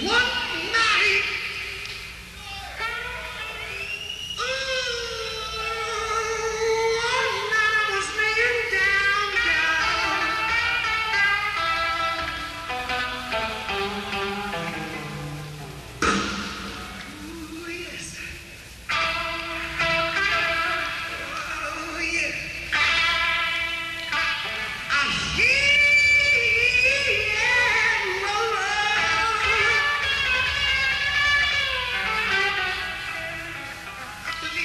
What?